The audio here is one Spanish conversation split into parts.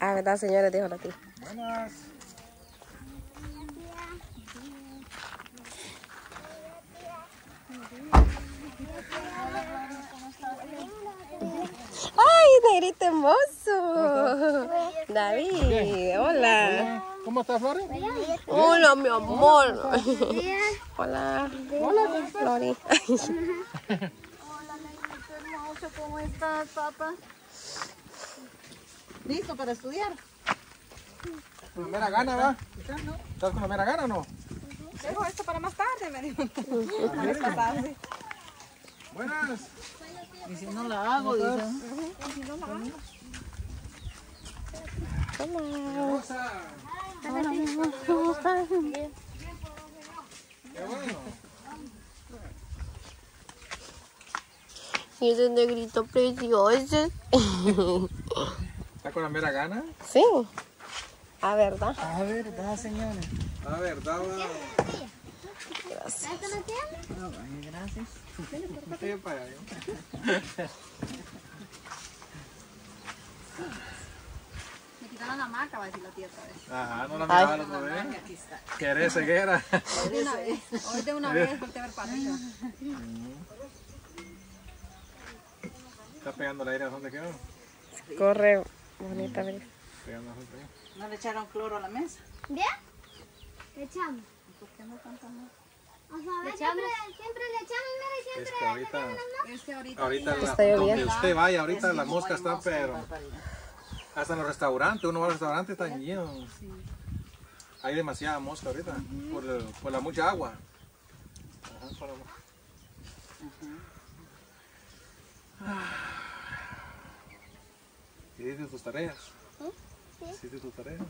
Ah, ¿verdad, señores? Dijo la tía. Buenas. ¡Ay, negrito hermoso! David, hola. ¿Cómo estás, Flori? Hola, mi amor. Hola. Hola, Flori. Hola, negrito hermoso, ¿cómo estás, papá? ¿Listo para estudiar? Con la mera gana, ¿va? ¿Estás con la mera gana o no? Dejo esto para más tarde, me dijo. Buenas. Y si no la hago, dice. Rosa. Hola, mi amor, ¿cómo estás? Qué bueno. Y ese negrito precioso. ¿Está con la mera gana? Sí. Ah, ¿verdad? A ver, da, señora. A ver, daba. Gracias. Ay, gracias. Me quitaron la marca, va a decir la tía otra vez. Ajá, no la miraba la otra vez. ¿Querés ceguera? Hoy de una vez. Hoy de una vez, a ver para arriba. Está pegando el aire a donde quedó. Corre bonita, ¿verdad? ¿No le echaron cloro a la mesa? ¿Bien? Le echamos. ¿Por qué no tanta más? O sea, ve, siempre, siempre le echamos, mira, y Es siempre que ahorita, ahorita. ahorita la- Está lloviendo. donde usted vaya, ahorita las moscas están, pero hasta en los restaurantes, uno va al restaurante están llenos. Hay demasiada mosca ahorita, por, el- por la mucha agua. Ajá, por la- ¿Hiciste tus tareas? ¿Hiciste tus tareas?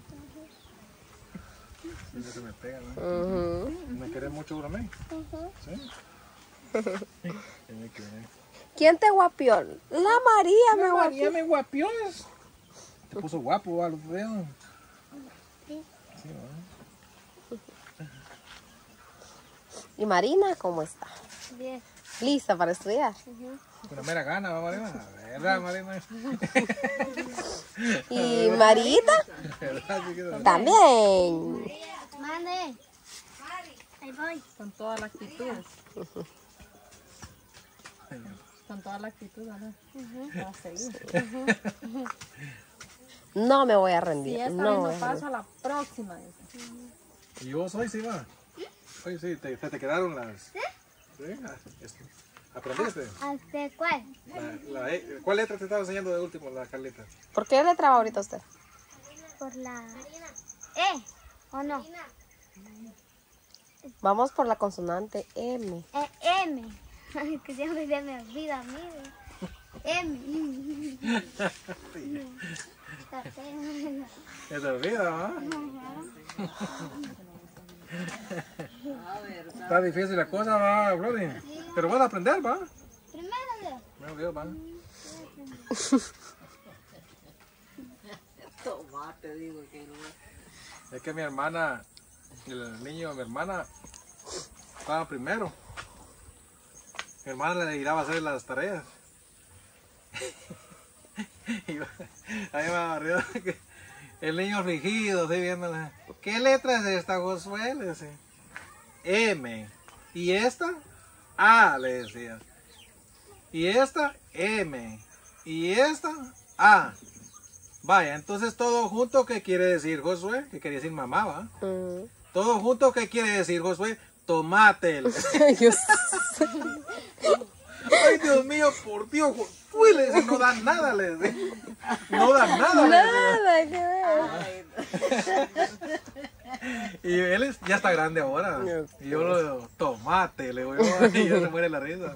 Sí, no se me pega, ¿no? Ujú. ¿Me querés mucho, Uramé? ¿Sí? Sí me querés. ¿Quién te guapió? La María me guapió. María me guapió. Te puso guapo a los dedos. ¿Y Marina cómo está? Bien. ¿Lista para estudiar? Con la mera gana, ¿va, Marina? ¿Verdad, Marina? ¿Y Marita? También. Mande. Ahí voy. Con toda la actitud. Con toda la actitud, ¿verdad? Va a seguir. No me voy a Si rendir. esta No vez no a rendir. paso a la próxima. dice. ¿Y vos hoy sí va? Hoy sí, te, te, te quedaron las... ¿Sí? Ah, ¿Aprendiste? ¿Hasta cuál? La, la E- ¿Cuál letra te estaba enseñando de último, la Carlita? ¿Por qué le traba ahorita usted? Por la E. ¿O no? Vamos por la consonante M. Eh, M. Ay, que siempre se me olvida a mí. M. Está feo. Se te olvida, ¿va? Está difícil la cosa, va, Brody. Pero vas a aprender, ¿va? Primero Dios. No, Dios, va. Tomate, digo que no. Es que mi hermana, el niño de mi hermana, estaba primero. Mi hermana le ayudaba a hacer las tareas. y yo- a mí me aburrió que el niño afligido, así viéndola. ¿Qué letra es esta, Josué? Le decía. M. ¿Y esta? A, le decía. Y esta, M. Y esta, A. Vaya, entonces todo junto, ¿qué quiere decir Josué? ¿Qué quiere decir mamá, va? Mm. Todo junto, ¿qué quiere decir Josué? Tomate. Ay, Dios mío, por Dios, Le no da nada, le decía. No da nada, le Nada que ver. Y él es- ya está grande ahora. Y yo lo digo, tomate, le digo, y ya se muere la risa.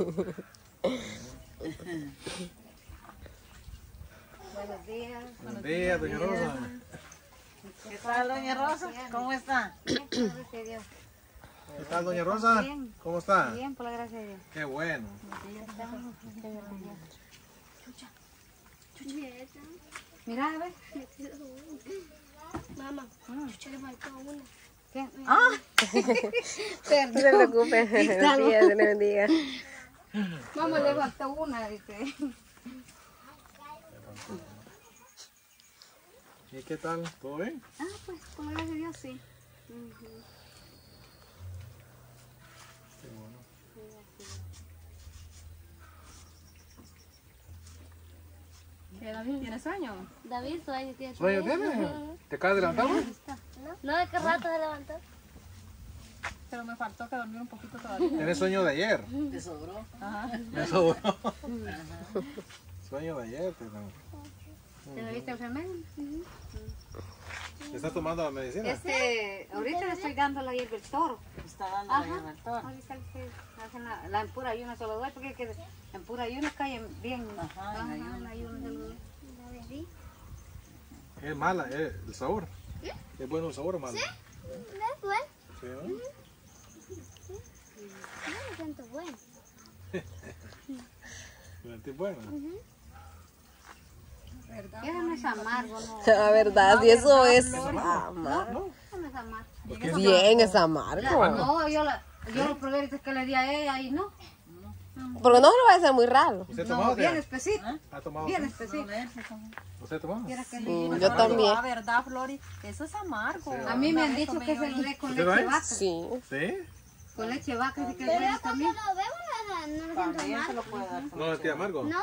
Buenos días. Buenos días, doña Rosa. ¿Qué tal, doña Rosa? ¿Cómo está? ¿Qué tal, doña Rosa? ¿Cómo está? Bien, por la gracia de Dios. Qué bueno. Mira, a ver. Mamá, faltó una. ¿Qué? ¡Ah! No se preocupe. Buenos días, Dios bendiga. Mamá, le faltó una, dice. ¿Y qué tal? ¿Todo bien? Ah, pues, como gracias a Dios, sí. Qué bueno. ¿Qué, David? ¿Tienes sueño? David todavía tiene ¿Sueño tienes? ¿Te acabas de levantar? güey? ¿No? ¿De qué rato se levantó? Pero me faltó que dormir un poquito todavía. Tienes sueño de ayer. Te sobró. Ajá. Me sobró. Sueño de ayer. pues, no. ¿Te bebiste el remedio? ¿Estás tomando la medicina? Este, ahorita le estoy dando la hierba del toro. Está dando la hierba del toro. Ahorita le hacen la, la en pura ayuno se lo doy porque es que en pura ayuno cae bien. Ajá, en ayuno. en ayuno se lo doy. Es mala, eh, el sabor. ¿Es bueno el sabor o malo? ¿Es bueno? Sí, ¿no? No me siento bueno. ¿Lo sentís bueno? Eso no es amargo, no. La verdad, y eso es ¿No? Eso no es amargo. bien, es amargo. No, yo, la, yo lo probé que le di a ella y no. Porque no lo va a ser muy raro. ¿Usted ha No, bien específico. ¿Ha tomado? Bien específico. ¿Usted Mm, le- yo también. La verdad, Flori, eso es amargo. A mí me han dicho que se dé con ¿Usted leche va? vaca. Sí. ¿Sí? Con leche vaca, así que Pero le yo cuando también. lo veo no, no lo siento También dar. ¿No sentí amargo? ¿No?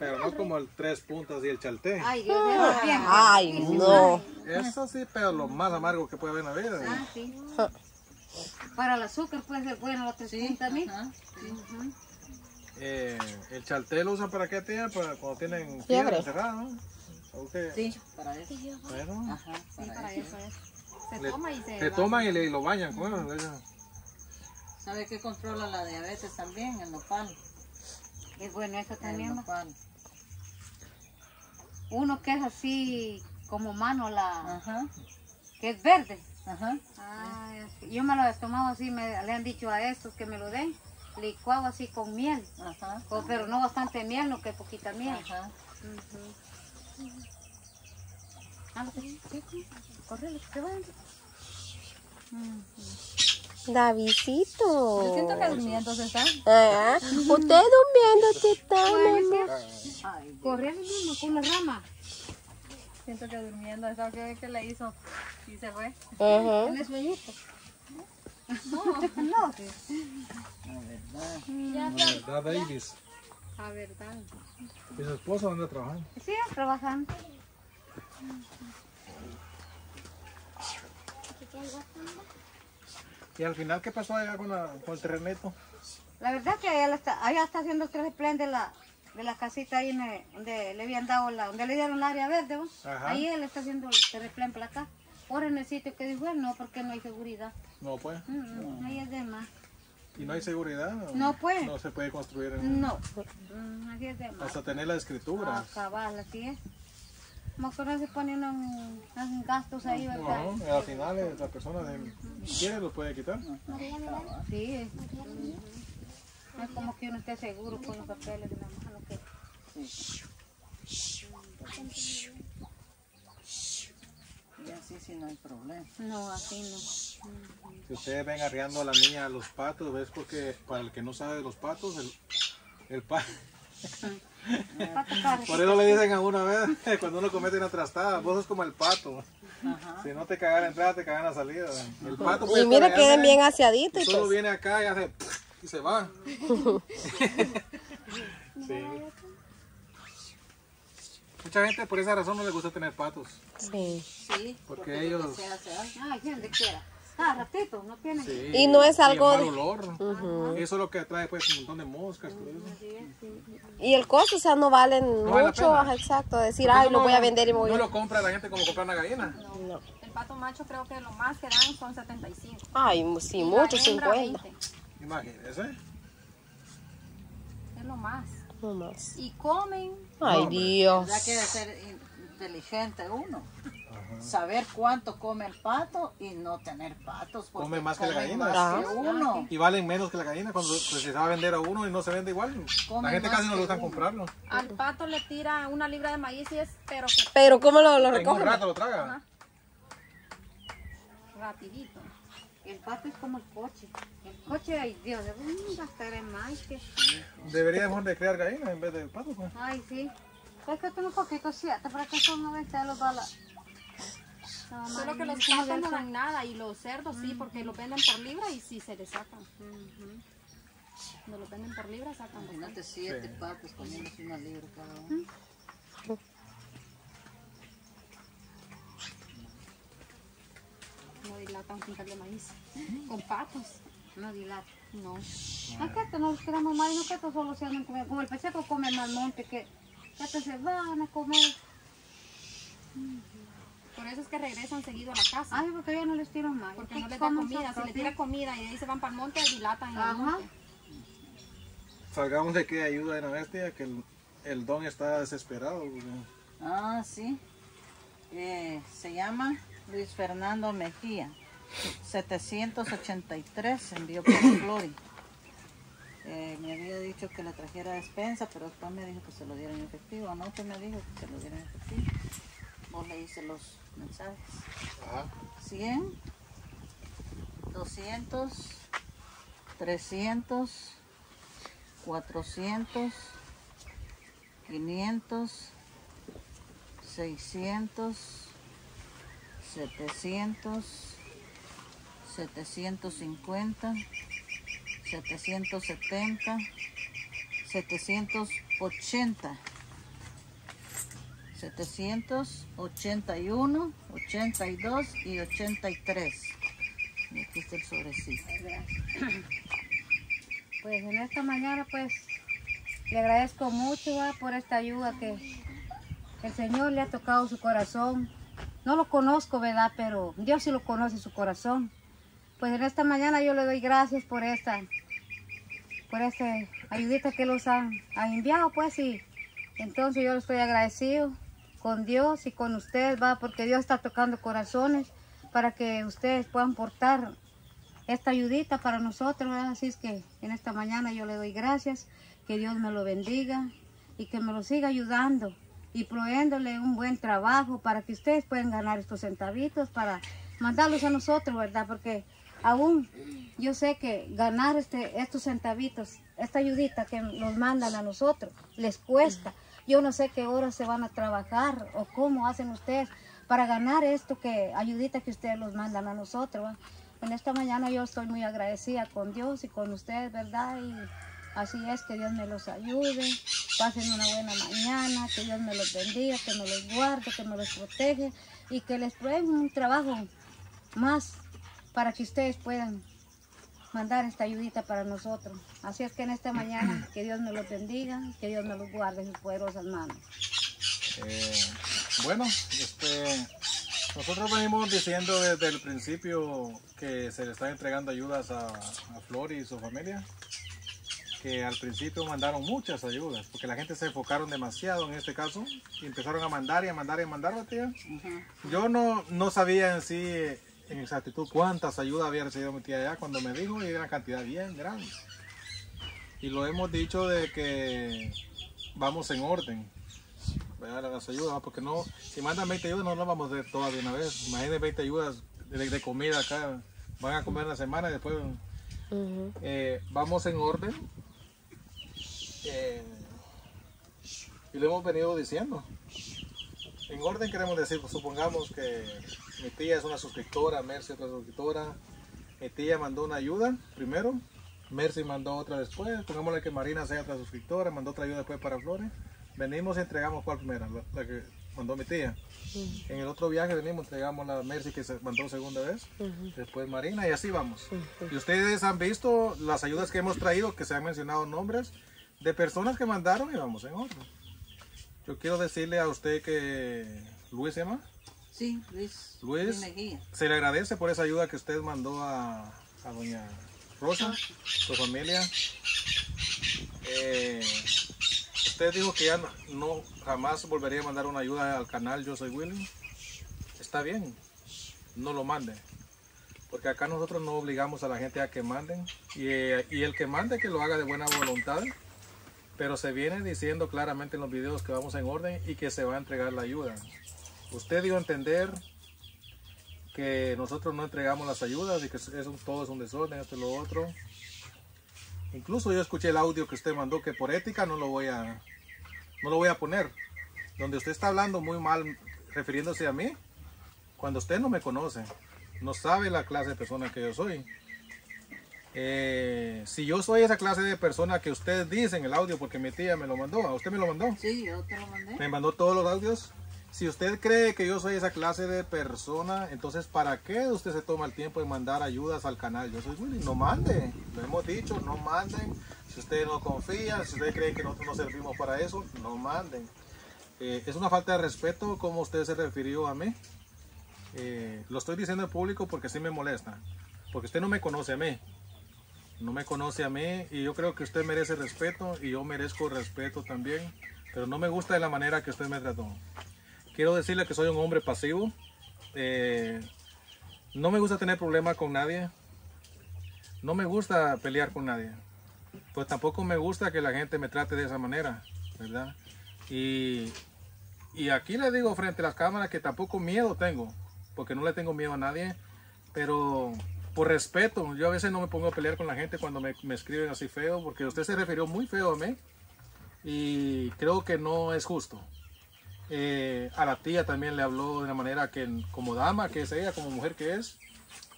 Pero no como el tres puntas y el chalté. Ay, Dios, eso es bien. Ay, no. Eso sí, pero lo más amargo que puede haber en la vida. Ah, sí. Para el azúcar puede ser bueno los tres puntos también. Ujú. Eh, el chalté lo usan para qué, tía? Para cuando tienen Fiebre. encerrada, ¿no? Sí, para eso. Bueno, Ajá, Sí, para eso. eso es. Se Le- toma y se. se va. toman y, le, y lo bañan con eso. ¿Sabe qué controla la diabetes también? El nopal. Es bueno eso El también. ¿no? nopal. Uno que es así como mano, la Ajá, que es verde. ajá. Ay, yo me lo he tomado así, me, le han dicho a estos que me lo den, licuado así con miel. Ajá. O- pero no bastante miel, no que poquita miel. Ajá. Ah, lo que- sí, sí. Corre, que se vayan. Davidito. Yo siento que durmiendo se está. Ah, usted durmiendo, tita. Ay, Corriendo mismo con la rama. Siento que durmiendo. ¿Sabes qué, qué le hizo? Y se fue. Ajá. ¿Tienes sueñito? la verdad. La verdad, Davis. A verdad. ¿Y su esposa dónde trabaja? Sí, trabajando. ¿Y al final qué pasó allá con, la, con el terrenito? La verdad que ella está, ella está haciendo el terraplén de la, de la casita ahí el- donde le habían dado la, donde le dieron el área verde. Ajá. Ahí él está haciendo el terraplén para acá. Ahora en el sitio que dijo él, no, porque no hay seguridad. No, pues. Mm, mm, ahí es de más. ¿Y no hay seguridad? No, pues. No se puede construir en- No, Mm, así es de más. hasta tener la escritura. Ah, cabal, así es. Como que no se ponen en, en gastos ahí, ¿verdad? No, al final eh, la persona si quiere lo puede quitar. Sí. es- No es como que uno esté seguro con los papeles de la mano que... Y así sí no hay problema. No, así no. Si ustedes ven arriando a la niña a los patos, ves porque para el que no sabe de los patos, el, el pa- Pato. Por eso le dicen a uno a ver, cuando uno comete una trastada, vos sos como el pato. Ajá. Si no te cagan la entrada, te cagan la salida. El pato puede Y mira, queden bien aseaditos. y solo viene acá y hace y se va. Sí. Mucha gente por esa razón no le gusta tener patos. Sí. Sí, Porque ellos... Ay, quien te quiera. Ah, ratito, no tiene. sí, Y no es y algo el mal de- olor. Eso es lo que atrae pues un montón de moscas. Todo eso. Y el costo, o sea, no valen vale la mucho, ajá, exacto. Decir, Porque ay, eso lo no- voy a vender y me voy No lo compra la gente como comprar una gallina. El pato macho creo que lo más que dan son 75. Ay, sí, Y mucho, hembra, 50. 20. Imagínese. Es lo más. No más. Y comen. Ay, Dios. Ya que ser inteligente uno. Saber cuánto come el pato y no tener patos. porque Come más que la gallina. más que uno. Y valen menos que la gallina cuando pues, se va a vender a uno y no se vende igual. Come la gente casi no gusta uno. comprarlo. Al pato le tira una libra de maíz y es, pero que Pero, ¿cómo lo, lo En un rato lo traga. rapidito. El pato es como el coche. El coche, ay Dios, mm, gastar en más que... Deberíamos de crear gallinas en vez de patos. pues. Ay, sí. Es que tengo un poquito siete, pero que son 90 los balas. Solo que los patos no dan nada y los cerdos sí, porque los venden por libra y sí se les sacan. Cuando los venden por libra sacan bastante. Imagínate siete patos comiéndose una libra cada uno. No dilatan un quintal de maíz. Con patos. No dilata. No. No, que esto no los queremos más, no que solo se andan comiendo. Como el peseco come más monte, que estos se van a comer. Por eso es que regresan seguido a la casa. Ay, porque yo no les tiro más. Porque Que no les da comida. Si les tira comida y de ahí se van para el monte, dilatan en el Ajá. monte. Salgamos de que ayuda de la bestia, que el, el don está desesperado. Ah, sí. Eh, se llama Luis Fernando Mejía. 783 envió por Flori. Eh, me había dicho que le trajera despensa, pero después me dijo que se lo diera en efectivo. Anoche me dijo que se lo diera en efectivo. Vos le hice los mensajes. Ajá. 100, 200, 300, 400, 500, 600, 700, 750, 770, 780. 781, 82 y 83. Y aquí está el sobrecito. Pues en esta mañana pues le agradezco mucho por esta ayuda que el Señor le ha tocado su corazón. No lo conozco, ¿verdad? Pero Dios sí lo conoce su corazón. Pues en esta mañana yo le doy gracias por esta, por esta ayudita que los han enviado, pues y entonces yo le estoy agradecido con Dios y con ustedes, va, porque Dios está tocando corazones para que ustedes puedan portar esta ayudita para nosotros, ¿verdad? Así es que en esta mañana yo le doy gracias, que Dios me lo bendiga y que me lo siga ayudando y proveéndole un buen trabajo para que ustedes puedan ganar estos centavitos para mandarlos a nosotros, ¿verdad? Porque aún yo sé que ganar este, estos centavitos, esta ayudita que nos mandan a nosotros, les cuesta. Yo no sé qué horas se van a trabajar o cómo hacen ustedes para ganar esto que ayudita que ustedes nos mandan a nosotros. En esta mañana yo estoy muy agradecida con Dios y con ustedes, ¿verdad? Y así es, que Dios me los ayude, pasen una buena mañana, que Dios me los bendiga, que me los guarde, que me los protege y que les prueben un trabajo más para que ustedes puedan mandar esta ayudita para nosotros. Así es que en esta mañana que Dios me los bendiga, que Dios me los guarde en sus poderosas manos. Eh, bueno, este, nosotros venimos diciendo desde el principio que se le están entregando ayudas a, a Flor y su familia, que al principio mandaron muchas ayudas, porque la gente se enfocaron demasiado en este caso y empezaron a mandar y a mandar y a mandar, ¿va, tía. Yo no, no sabía en sí, en exactitud, cuántas ayudas había recibido mi tía allá cuando me dijo y era una cantidad bien grande. Y lo hemos dicho de que vamos en orden. ¿verdad? las ayudas, porque no, si mandan 20 ayudas no las vamos a hacer todas de una vez. Imagínense 20 ayudas de, de comida acá, van a comer una semana y después eh, vamos en orden. Eh, y lo hemos venido diciendo. En orden queremos decir, pues, supongamos que mi tía es una suscriptora, Mercy otra suscriptora, mi tía mandó una ayuda primero, Mercy mandó otra después, pongámosle que Marina sea otra suscriptora, mandó otra ayuda después para Flores. Venimos y entregamos cuál primera, la, la que mandó mi tía. En el otro viaje venimos, entregamos la Mercy que se mandó segunda vez, después Marina y así vamos. Y ustedes han visto las ayudas que hemos traído, que se han mencionado nombres de personas que mandaron y vamos en orden. Yo quiero decirle a usted que Luis se llama. Sí, Luis. Luis. Se le agradece por esa ayuda que usted mandó a, a doña Rosa, su familia. Eh, usted dijo que ya no, jamás volvería a mandar una ayuda al canal Yo Soy Willy. Está bien, no lo mande. Porque acá nosotros no obligamos a la gente a que manden. Y, y el que mande que lo haga de buena voluntad. Pero se viene diciendo claramente en los videos que vamos en orden y que se va a entregar la ayuda. Usted dio a entender que nosotros no entregamos las ayudas y que es un- todo es un desorden, esto y lo otro. Incluso yo escuché el audio que usted mandó que por ética no lo voy a, no lo voy a poner. donde usted está hablando muy mal refiriéndose a mí, cuando usted no me conoce, no sabe la clase de persona que yo soy. Eh, si yo soy esa clase de persona que usted dice en el audio, porque mi tía me lo mandó, ¿a usted me lo mandó? Sí, yo te lo mandé. Me mandó todos los audios. Si usted cree que yo soy esa clase de persona, entonces ¿para qué usted se toma el tiempo de mandar ayudas al canal? Yo soy Willy, no mande, lo hemos dicho, no manden. Si usted no confía, si usted cree que nosotros no servimos para eso, no manden. Eh, es una falta de respeto como usted se refirió a mí. Eh, lo estoy diciendo en público porque sí me molesta. Porque usted no me conoce a mí. No me conoce a mí y yo creo que usted merece respeto y yo merezco respeto también. Pero no me gusta de la manera que usted me trató. Quiero decirle que soy un hombre pasivo. Eh, no me gusta tener problemas con nadie. No me gusta pelear con nadie. Pues tampoco me gusta que la gente me trate de esa manera, ¿verdad? Y, y aquí le digo frente a las cámaras que tampoco miedo tengo, porque no le tengo miedo a nadie, pero por respeto, yo a veces no me pongo a pelear con la gente cuando me, me escriben así feo, porque usted se refirió muy feo a mí y creo que no es justo. Eh, a la tía también le habló de una manera que como dama que es ella, como mujer que es,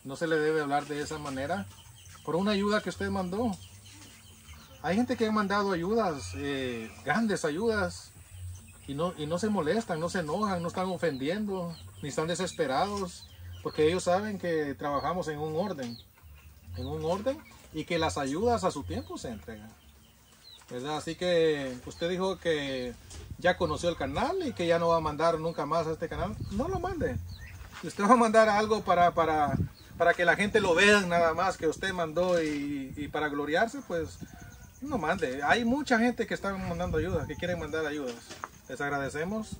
no se le debe hablar de esa manera por una ayuda que usted mandó. Hay gente que ha mandado ayudas, eh, grandes ayudas, y no, y no se molestan, no se enojan, no están ofendiendo, ni están desesperados, porque ellos saben que trabajamos en un orden, en un orden, y que las ayudas a su tiempo se entregan. ¿Verdad? Así que usted dijo que ya conoció el canal y que ya no va a mandar nunca más a este canal. No lo mande. Usted va a mandar algo para, para, para que la gente lo vea nada más que usted mandó y, para gloriarse, pues no mande. Hay mucha gente que está mandando ayudas, que quieren mandar ayudas. Les agradecemos,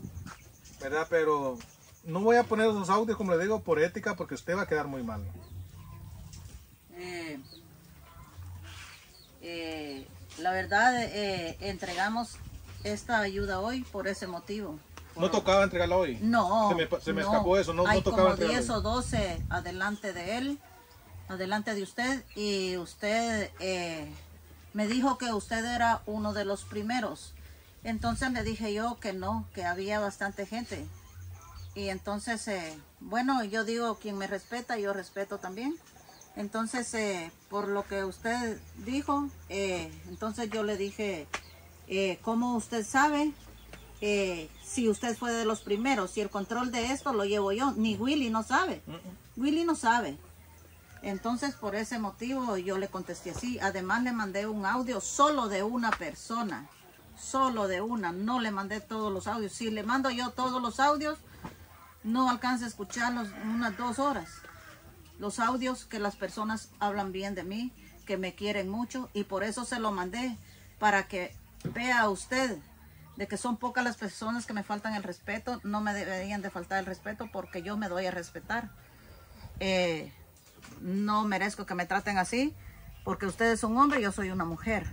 ¿verdad? Pero no voy a poner esos audios, como le digo, por ética, porque usted va a quedar muy mal. Eh, eh, la verdad, eh, entregamos esta ayuda hoy por ese motivo. No tocaba entregarla hoy. No, Se me, se me no. escapó eso, no, Hay no tocaba como 10 entregarla o hoy. 12 adelante de él, adelante de usted, y usted eh, me dijo que usted era uno de los primeros. Entonces le dije yo que no, que había bastante gente. Y entonces, eh, bueno, yo digo, quien me respeta, yo respeto también. Entonces, eh, por lo que usted dijo, eh, entonces yo le dije, eh, ¿cómo usted sabe eh, si usted fue de los primeros? Si el control de esto lo llevo yo, ni Willy no sabe. Willy no sabe. Entonces, por ese motivo yo le contesté así. Además, le mandé un audio solo de una persona. Solo de una. No le mandé todos los audios. Si le mando yo todos los audios, no alcanza a escucharlos en unas dos horas. Los audios que las personas hablan bien de mí, que me quieren mucho, y por eso se lo mandé, para que vea usted de que son pocas las personas que me faltan el respeto, no me deberían de faltar el respeto porque yo me doy a respetar. Eh, no merezco que me traten así, porque usted es un hombre y yo soy una mujer.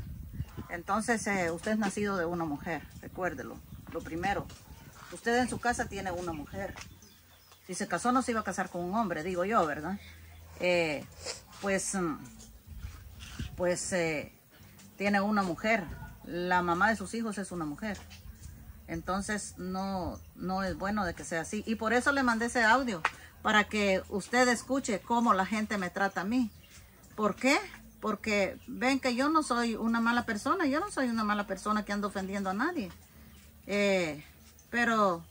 Entonces, eh, usted es nacido de una mujer, recuérdelo. Lo primero, usted en su casa tiene una mujer. Si se casó no se iba a casar con un hombre, digo yo, ¿verdad? Eh, pues, mm, pues eh, tiene una mujer. La mamá de sus hijos es una mujer. Entonces no, no es bueno de que sea así. Y por eso le mandé ese audio, para que usted escuche cómo la gente me trata a mí. ¿Por qué? Porque ven que yo no soy una mala persona, yo no soy una mala persona que ando ofendiendo a nadie. Eh, pero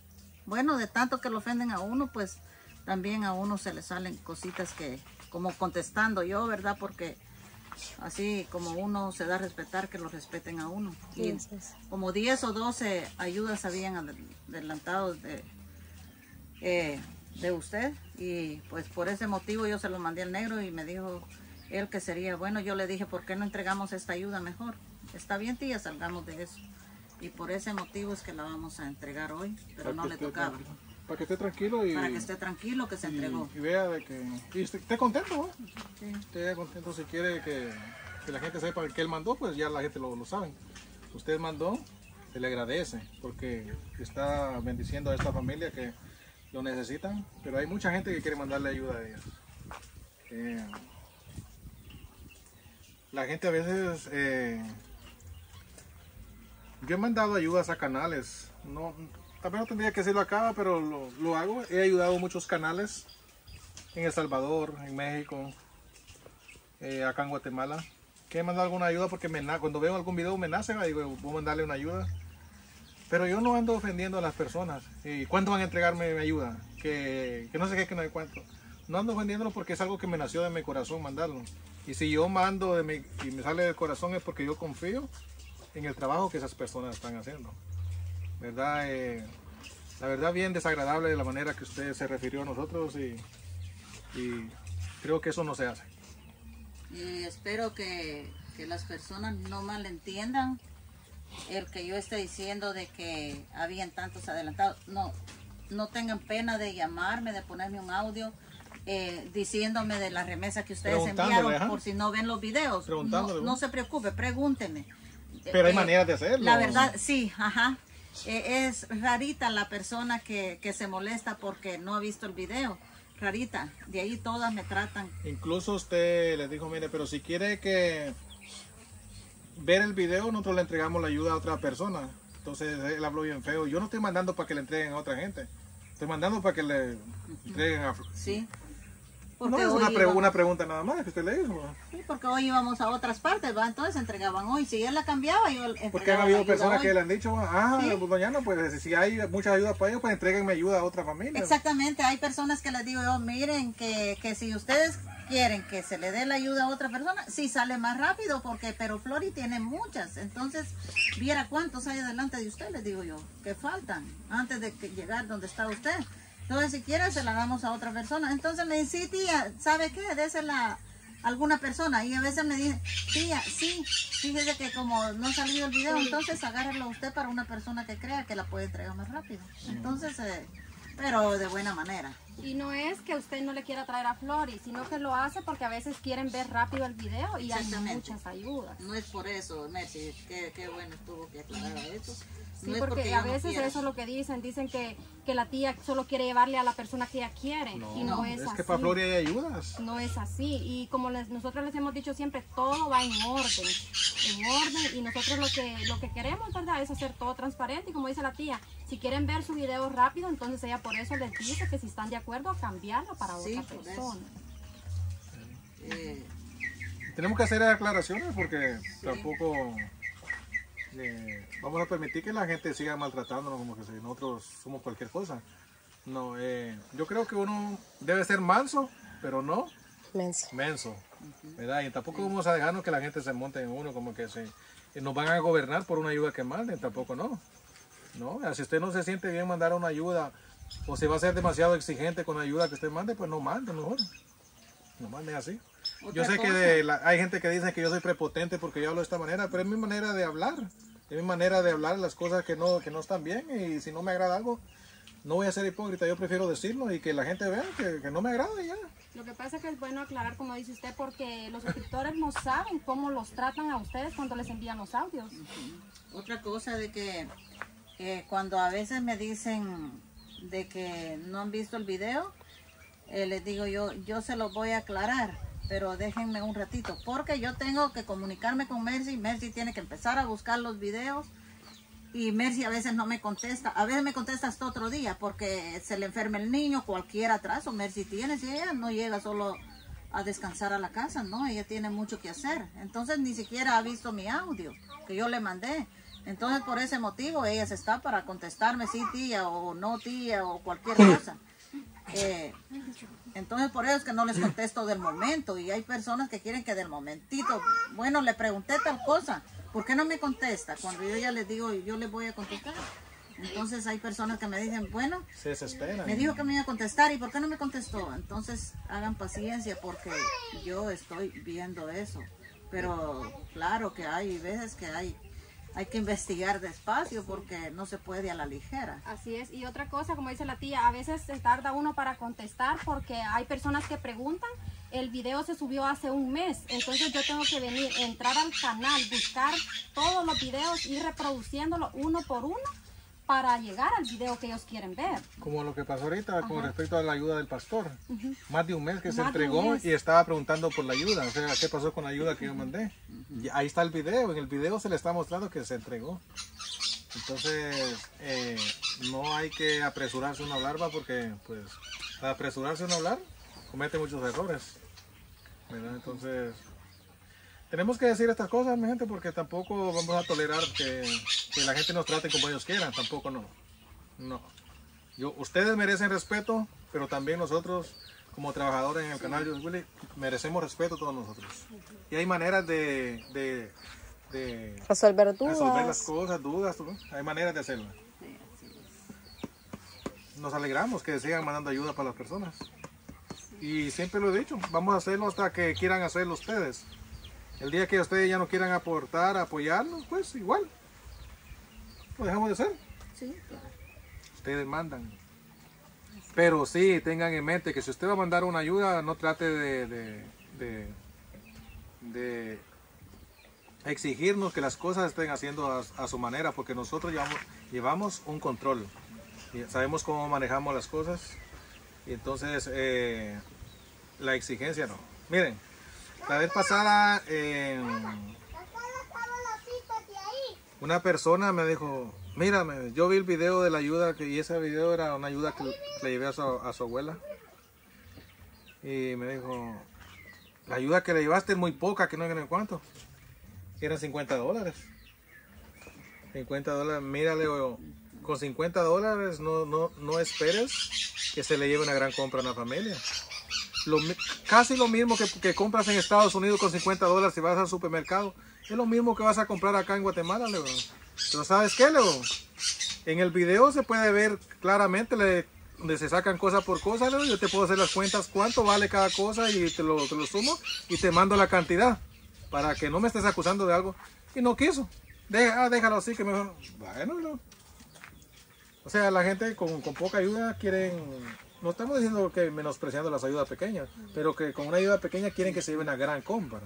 bueno, de tanto que lo ofenden a uno, pues también a uno se le salen cositas que, como contestando yo, ¿verdad? Porque así como uno se da a respetar, que lo respeten a uno. Y como 10 o 12 ayudas habían adel- adelantado de, eh, de usted y pues por ese motivo yo se lo mandé al negro y me dijo él que sería bueno. Yo le dije, ¿por qué no entregamos esta ayuda mejor? Está bien, tía, salgamos de eso. Y por ese motivo es que la vamos a entregar hoy, pero no le tocaba. Para que esté tranquilo y, Para que esté tranquilo que se y- entregó. y vea de que... Y esté, esté contento, ¿no? Sí. Esté contento si quiere que, que la gente sepa que él mandó, pues ya la gente lo, lo sabe. Usted mandó, se le agradece porque está bendiciendo a esta familia que lo necesitan, pero hay mucha gente que quiere mandarle ayuda a ellos. Eh, la gente a veces... eh, yo he mandado ayudas a canales, no, tal vez no tendría que decirlo acá, pero lo, hago. He ayudado a muchos canales en El Salvador, en México, eh, acá en Guatemala. Que he mandado alguna ayuda porque me cuando veo algún video me nace, digo, voy a mandarle una ayuda. Pero yo no ando ofendiendo a las personas. ¿Y cuánto van a entregarme mi ayuda? Que, no sé qué, que no hay cuánto. No ando ofendiéndolo porque es algo que me nació de mi corazón mandarlo. Y si yo mando y me sale del corazón es porque yo confío en el trabajo que esas personas están haciendo. ¿Verdad? Eh, la verdad bien desagradable de la manera que usted se refirió a nosotros y, y creo que eso no se hace. Y espero que, que las personas no malentiendan el que yo esté diciendo de que habían tantos adelantados. No, no tengan pena de llamarme, de ponerme un audio eh, diciéndome de la remesa que ustedes enviaron ajá. por si no ven los videos. No, no se preocupe, pregúnteme. Pero hay Eh, maneras de hacerlo. La verdad, sí, ajá. Eh, es rarita la persona que, que se molesta porque no ha visto el video. Rarita. De ahí todas me tratan. Incluso usted les dijo, mire, pero si quiere que ver el video, nosotros le entregamos la ayuda a otra persona. Entonces él habló bien feo. Yo no estoy mandando para que le entreguen a otra gente. Estoy mandando para que le entreguen a... Sí. No, es una, pre- íbamos- una pregunta nada más que usted le hizo. Sí, porque hoy íbamos a otras partes, ¿va? Entonces entregaban hoy. Si él la cambiaba, yo entregaba Porque han habido personas hoy. que le han dicho, ah, Sí. pues, doña Ana, pues si hay muchas ayudas para ellos, pues entréguenme ayuda a otra familia. Exactamente, hay personas que les digo yo, miren, que, que si ustedes quieren que se le dé la ayuda a otra persona, sí sale más rápido, porque pero Flori tiene muchas, entonces viera cuántos hay adelante de usted, les digo yo, que faltan antes de que llegar donde está usted. Entonces, si quiere, se la damos a otra persona. Entonces me dice, sí, tía, ¿sabe qué? Désela a alguna persona. Y a veces me dice, tía, sí, fíjese que como no ha salido el video, entonces agárrelo usted para una persona que crea que la puede entregar más rápido. Entonces, eh, pero de buena manera. Y no es que usted no le quiera traer a Flori, sino que lo hace porque a veces quieren ver rápido el video y hay muchas ayudas. No es por eso, Mercy, qué, qué bueno estuvo que aclarara eso. Sí, no es porque, a no veces eso es lo que dicen, dicen que, que la tía solo quiere llevarle a la persona que ella quiere y no, es, es así. que para Floria hay ayudas. No es así y como les- nosotros les hemos dicho siempre, todo va en orden, en orden y nosotros lo que, lo que queremos, ¿verdad? Es hacer todo transparente y como dice la tía, si quieren ver su video rápido, entonces ella por eso les dice que si están de acuerdo, cambiarlo para Sí, otra persona. Eh, Tenemos que hacer aclaraciones porque tampoco eh, vamos a permitir que la gente siga maltratándonos como que si nosotros somos cualquier cosa. No, eh, yo creo que uno debe ser manso, pero no Menso. menso, ¿verdad? Y tampoco vamos a dejarnos que la gente se monte en uno como que se, que nos van a gobernar por una ayuda que manden, tampoco no. No, si usted no se siente bien mandar una ayuda o se va a ser demasiado exigente con la ayuda que usted mande, pues no mande mejor. No mande así. Yo sé que de la- hay gente que dice que yo soy prepotente porque yo hablo de esta manera, pero es mi manera de hablar. Es mi manera de hablar las cosas que no, que no están bien y si no me agrada algo, no voy a ser hipócrita, yo prefiero decirlo y que la gente vea que, que no me agrada y ya. Lo que pasa es que es bueno aclarar, como dice usted, porque los suscriptores no saben cómo los tratan a ustedes cuando les envían los audios. Otra cosa de que eh, cuando a veces me dicen de que no han visto el video, eh, les digo yo, yo se los voy a aclarar, pero déjenme un ratito, porque yo tengo que comunicarme con Mercy, Mercy tiene que empezar a buscar los videos y Mercy a veces no me contesta, a veces me contesta hasta otro día porque se le enferma el niño, cualquier atraso Mercy tiene, si ella no llega solo a descansar a la casa, no, ella tiene mucho que hacer, entonces ni siquiera ha visto mi audio que yo le mandé, entonces por ese motivo ella se está para contestarme sí tía o no tía o cualquier cosa. Eh, entonces por eso es que no les contesto del momento y hay personas que quieren que del momentito, bueno, le pregunté tal cosa, ¿por qué no me contesta? Cuando yo ya les digo, yo les voy a contestar. Entonces hay personas que me dicen, bueno, Se desesperan. me dijo que me iba a contestar y ¿por qué no me contestó? Entonces hagan paciencia porque yo estoy viendo eso. Pero claro que hay veces que hay, hay que investigar despacio porque no se puede a la ligera. Así es. Y otra cosa, como dice la tía, a veces se tarda uno para contestar porque hay personas que preguntan. El video se subió hace un mes, entonces yo tengo que venir, entrar al canal, buscar todos los videos, ir reproduciéndolo uno por uno para llegar al video que ellos quieren ver. Como lo que pasó ahorita con respecto a la ayuda del pastor. Más de un mes que se Más un entregó y estaba preguntando por la ayuda. O sea, ¿qué pasó con la ayuda que yo mandé? Y ahí está el video. En el video se le está mostrando que se entregó. Entonces, eh, no hay que apresurarse a una hablar, ¿va? porque pues al apresurarse a una hablar comete muchos errores. ¿verdad? Entonces, tenemos que decir estas cosas, mi gente, porque tampoco vamos a tolerar que, que la gente nos trate como ellos quieran, tampoco no. No. Yo, ustedes merecen respeto, pero también nosotros, como trabajadores en el canal de Willy, merecemos respeto todos nosotros. Y hay maneras de, de, de Resolver resolver las dudas. cosas, dudas, hay maneras de es. Nos alegramos que sigan mandando ayuda para las personas. Y siempre lo he dicho, vamos a hacerlo hasta que quieran hacerlo ustedes. El día que ustedes ya no quieran aportar, apoyarnos, pues igual. Lo dejamos de hacer. Sí, claro. Ustedes mandan. Pero sí, tengan en mente que si usted va a mandar una ayuda, no trate de, de, de- de exigirnos que las cosas estén haciendo a, a su manera, porque nosotros llevamos, llevamos un control. Y sabemos cómo manejamos las cosas. Y entonces, eh, la exigencia no. Miren, la vez pasada, eh, una persona me dijo, mírame, yo vi el video de la ayuda y ese video era una ayuda que le llevé a su, abuela. Y me dijo, la ayuda que le llevaste es muy poca, que no sé cuánto. Eran 50 dólares. 50 dólares, mírale, con 50 dólares no, no, no esperes que se le lleve una gran compra a una familia. Casi lo mismo que, compras en Estados Unidos con 50 dólares si vas al supermercado. Es lo mismo que vas a comprar acá en Guatemala. Pero ¿sabes qué? En el video se puede ver claramente donde se sacan cosa por cosa. Yo te puedo hacer las cuentas cuánto vale cada cosa y te lo, te lo sumo y te mando la cantidad para que no me estés acusando de algo. Y no quiso. Deja, ah, déjalo así que mejor. Bueno. O sea, la gente con, con poca ayuda quieren, no estamos diciendo que menospreciando las ayudas pequeñas, pero que con una ayuda pequeña quieren que se lleve una gran compra.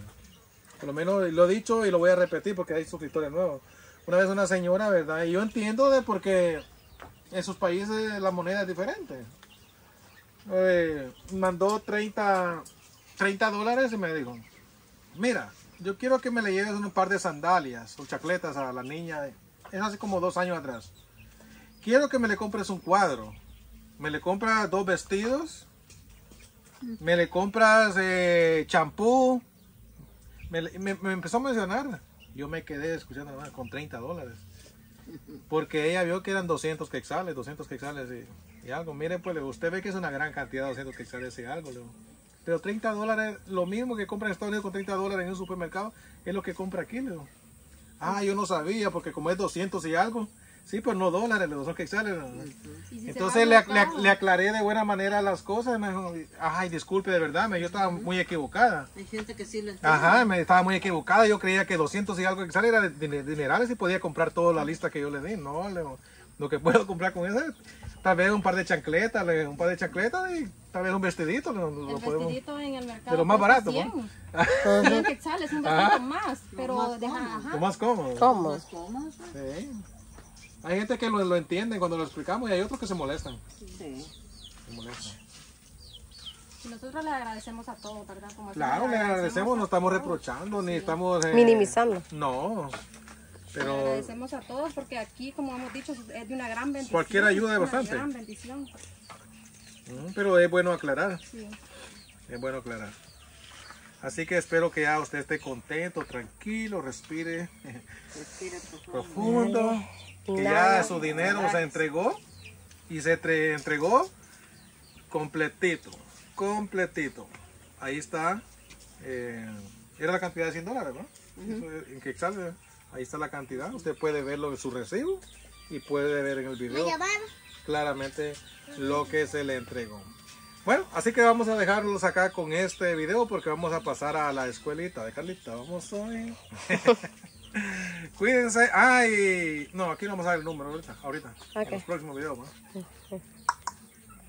Por lo menos lo he dicho y lo voy a repetir porque hay suscriptores nuevos. Una vez una señora, ¿verdad? Y yo entiendo de por qué en sus países la moneda es diferente. Eh, mandó 30, 30 dólares y me dijo, mira, yo quiero que me le lleves un par de sandalias o chacletas a la niña. Es hace como dos años atrás quiero que me le compres un cuadro. Me le compras dos vestidos. Me le compras eh, champú. me, empezó a mencionar. Yo me quedé escuchando con 30 dólares. Porque ella vio que eran 200 quexales, 200 quexales y, y algo. Mire, pues usted ve que es una gran cantidad, 200 quexales y algo. Pero 30 dólares, lo mismo que compra en Estados Unidos con 30 dólares en un supermercado, es lo que compra aquí. Ah, yo no sabía, porque como es 200 y algo. Sí, pero no dólares, digo. Y si se Entonces le, le- aclaré de buena manera las cosas. Me dijo, ay, disculpe, de verdad, me, yo estaba muy equivocada. Hay gente que sí lo entiende. Ajá, me estaba muy equivocada. Yo creía que 200 y algo que sale era de, dinerales y podía comprar toda la lista que yo le di. No, le digo, lo que puedo comprar con eso es tal vez un par de chancletas, le- un par de chancletas y tal vez un vestidito. Lo, lo el podemos- vestidito en el mercado de lo más barato, 100. 100 quetzales, un Ajá. poquito más, pero deja, ajá. lo más cómodo. Cómodo, pues. Sí. Hay gente que lo, lo entiende cuando lo explicamos y hay otros que se molestan. Sí. Se molestan. Y nosotros le agradecemos a todos, ¿verdad? Como Claro, le agradecemos, no estamos todos. reprochando ni estamos... eh, Minimizando. No, Le pero agradecemos a todos porque aquí, como hemos dicho, es de una gran bendición. Cualquier ayuda es una bastante. gran bendición. Mm, pero es bueno aclarar, Sí. es bueno aclarar. Así que espero que ya usted esté contento, tranquilo, respire Respire profundo. profundo, que ya su dinero se entregó y se tre- entregó completito, completito. Ahí está, eh, era la cantidad de 100 dólares, ¿no? En quetzales, ¿eh? ahí está la cantidad, usted puede verlo en su recibo y puede ver en el video claramente lo que se le entregó. Bueno, así que vamos a dejarlos acá con este video porque vamos a pasar a la escuelita de Carlita. Vamos hoy. Cuídense. Ay, no, aquí no vamos a dar el número ahorita. Ahorita. Ok. En los próximos videos. ¿no?